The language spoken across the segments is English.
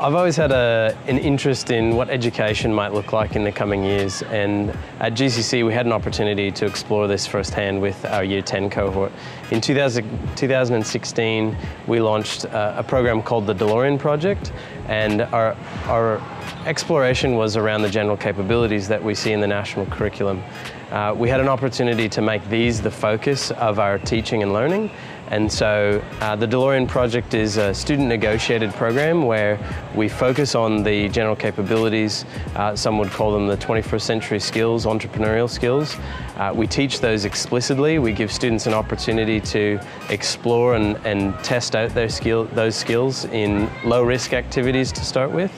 I've always had a, an interest in what education might look like in the coming years and at GCC we had an opportunity to explore this firsthand with our Year 10 cohort. In 2000, 2016 we launched a, a program called the DeLorean Project and our, our exploration was around the general capabilities that we see in the national curriculum. Uh, we had an opportunity to make these the focus of our teaching and learning and so uh, the DeLorean project is a student negotiated program where we focus on the general capabilities, uh, some would call them the 21st century skills, entrepreneurial skills. Uh, we teach those explicitly. We give students an opportunity to explore and, and test out their skill, those skills in low risk activities to start with.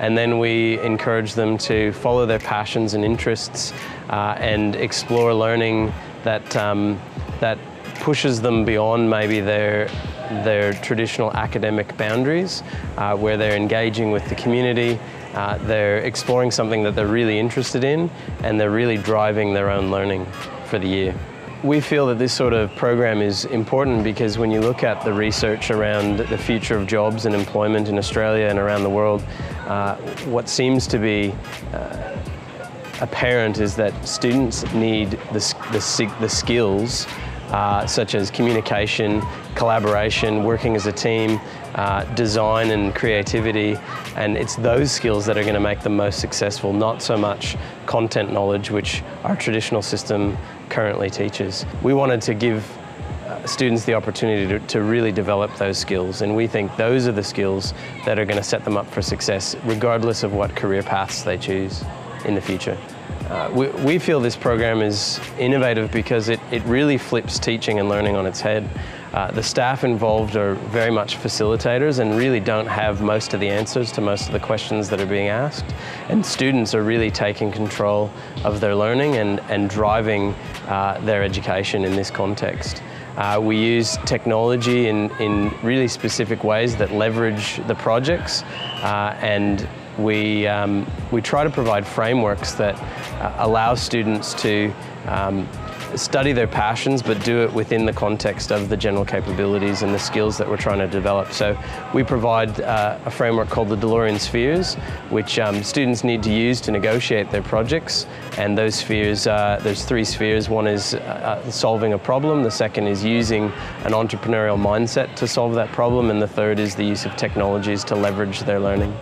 And then we encourage them to follow their passions and interests uh, and explore learning that, um, that pushes them beyond maybe their their traditional academic boundaries, uh, where they're engaging with the community, uh, they're exploring something that they're really interested in, and they're really driving their own learning for the year. We feel that this sort of program is important because when you look at the research around the future of jobs and employment in Australia and around the world, uh, what seems to be uh, apparent is that students need the, the, the skills uh, such as communication, collaboration, working as a team, uh, design and creativity. And it's those skills that are going to make them most successful, not so much content knowledge, which our traditional system currently teaches. We wanted to give uh, students the opportunity to, to, really develop those skills and we think those are the skills that are going to set them up for success regardless of what career paths they choose in the future. Uh, we, we, feel this program is innovative because it, it really flips teaching and learning on its head. Uh, the staff involved are very much facilitators and really don't have most of the answers to most of the questions that are being asked. And students are really taking control of their learning and, and driving uh, their education in this context. Uh, we use technology in, in really specific ways that leverage the projects uh, and we, um, we try to provide frameworks that uh, allow students to um, study their passions but do it within the context of the general capabilities and the skills that we're trying to develop. So we provide uh, a framework called the DeLorean Spheres which um, students need to use to negotiate their projects and those spheres, uh, there's three spheres. One is uh, uh, solving a problem, the second is using an entrepreneurial mindset to solve that problem and the third is the use of technologies to leverage their learning.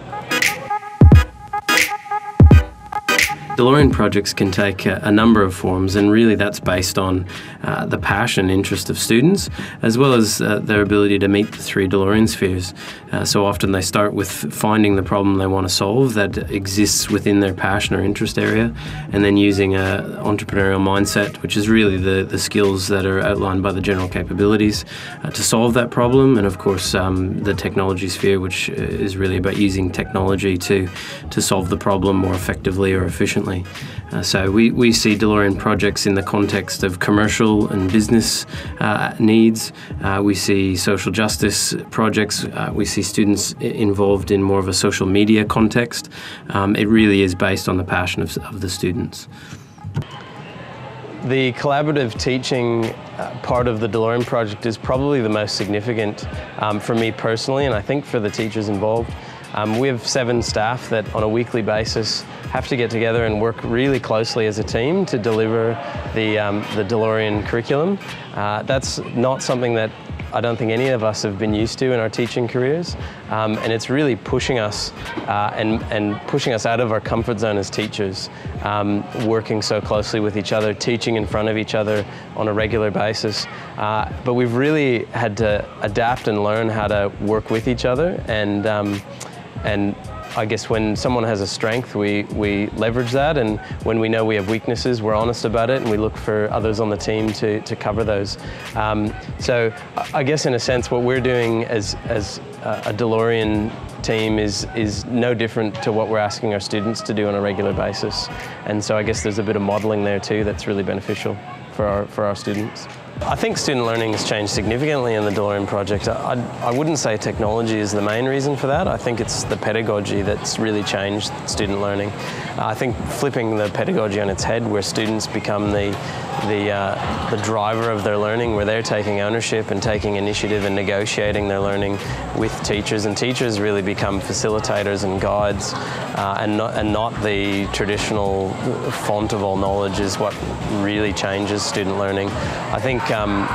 DeLorean projects can take a, a, number of forms, and really that's based on uh, the passion and interest of students, as well as uh, their ability to meet the three DeLorean spheres. Uh, so often they start with finding the problem they want to solve that exists within their passion or interest area, and then using an entrepreneurial mindset, which is really the, the skills that are outlined by the general capabilities, uh, to solve that problem, and of course um, the technology sphere, which uh, is really about using technology to, to solve the problem more effectively or efficiently Uh, so we, we see DeLorean projects in the context of commercial and business uh, needs. Uh, we see social justice projects. Uh, we see students involved in more of a social media context. Um, it really is based on the passion of, of the students. The collaborative teaching uh, part of the DeLorean project is probably the most significant um, for me personally and I think for the teachers involved. Um, we have seven staff that on a weekly basis have to get together and work really closely as a team to deliver the, um, the DeLorean curriculum. Uh, that's not something that I don't think any of us have been used to in our teaching careers. Um, and it's really pushing us uh, and, and pushing us out of our comfort zone as teachers, um, working so closely with each other, teaching in front of each other on a regular basis. Uh, but we've really had to adapt and learn how to work with each other and um, and I guess when someone has a strength, we, we leverage that, and when we know we have weaknesses, we're honest about it, and we look for others on the team to, to cover those. Um, so I guess in a sense, what we're doing as, as a DeLorean team is, is no different to what we're asking our students to do on a regular basis. And so I guess there's a bit of modeling there too that's really beneficial for our, for our students. I think student learning has changed significantly in the DeLorean project. I, I, wouldn't say technology is the main reason for that. I think it's the pedagogy that's really changed student learning. Uh, I think flipping the pedagogy on its head, where students become the the uh, the driver of their learning, where they're taking ownership and taking initiative and negotiating their learning with teachers, and teachers really become facilitators and guides, uh, and not and not the traditional font of all knowledge is what really changes student learning. I think um,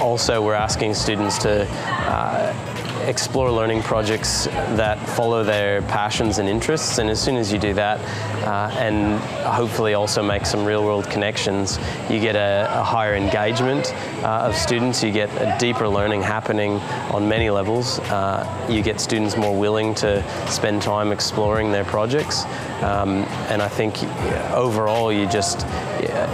also we're asking students to uh, explore learning projects that follow their passions and interests. And as soon as you do that, uh, and hopefully also make some real world connections, you get a, a higher engagement uh, of students, you get a deeper learning happening on many levels. Uh, you get students more willing to spend time exploring their projects. Um, and I think overall you just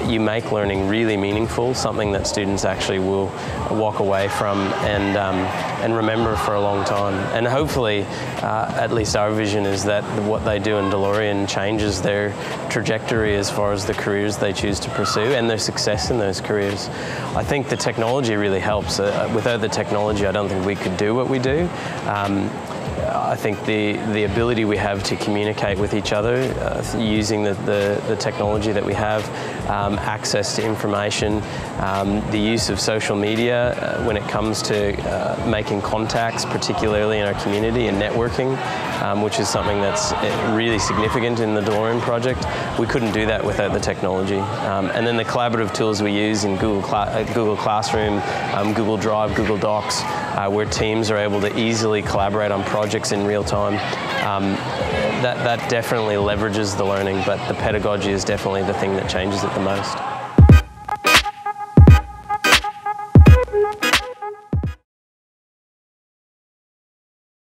you make learning really meaningful, something that students actually will walk away from and um, and remember for a long time. And hopefully, uh, at least our vision is that what they do in DeLorean changes their trajectory as far as the careers they choose to pursue and their success in those careers. I think the technology really helps. Uh, without the technology, I don't think we could do what we do. Um, I think the, the ability we have to communicate with each other uh, using the, the, the, technology that we have, um, access to information, um, the use of social media uh, when it comes to uh, making contacts, particularly in our community and networking, um, which is something that's uh, really significant in the DeLorean project. We couldn't do that without the technology. Um, and then the collaborative tools we use in Google, Cla uh, Google Classroom, um, Google Drive, Google Docs, uh, where teams are able to easily collaborate on projects in real time. Um, that, that definitely leverages the learning, but the pedagogy is definitely the thing that changes it the most.